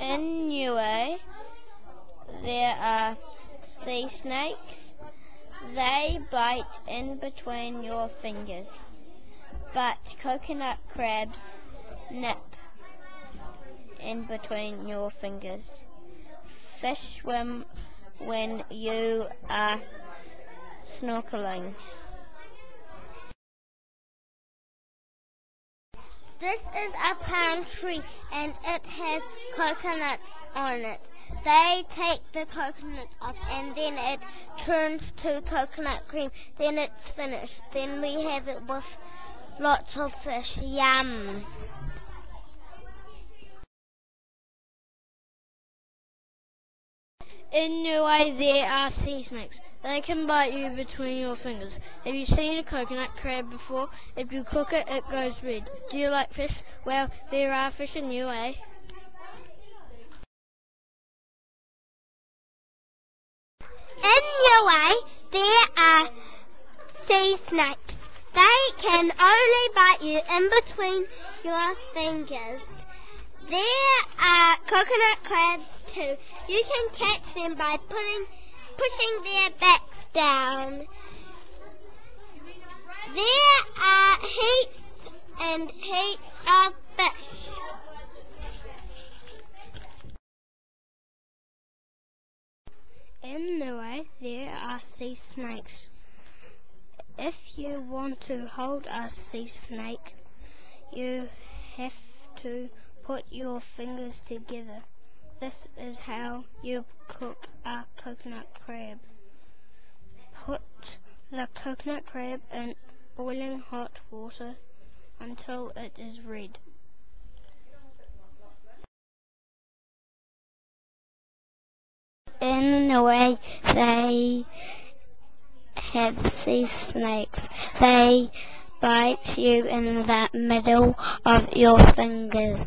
Niue, there are sea snakes. They bite in between your fingers, but coconut crabs nip in between your fingers. Fish swim when you are snorkeling. This is a palm tree and it has coconut on it. They take the coconut off and then it turns to coconut cream. Then it's finished. Then we have it with lots of fish. Yum. In Niue, there are sea snakes. They can bite you between your fingers. Have you seen a coconut crab before? If you cook it, it goes red. Do you like fish? Well, there are fish in Niue. In Niue, there are sea snakes. They can only bite you in between your fingers. There are coconut crabs too. You can catch them by putting, pushing their backs down. There are heaps and heaps of fish. In Niue, there are sea snakes. If you want to hold a sea snake, you have to put your fingers together. This is how you cook a coconut crab. Put the coconut crab in boiling hot water until it is red. In Niue, they have sea snakes. They bite you in the middle of your fingers.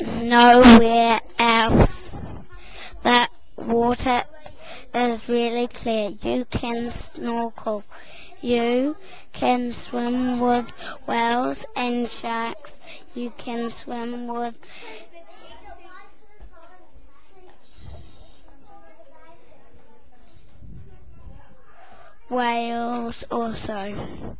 Nowhere else. That water is really clear. You can snorkel. You can swim with whales and sharks. You can swim with whales also.